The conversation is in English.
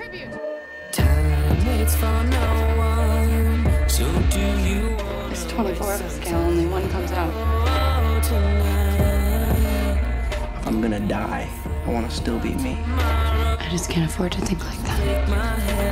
tribute. Time waits for no one. So do you There's 24 of us, Gale. Only one comes out. If I'm gonna die, I wanna still be me. I just can't afford to think like that.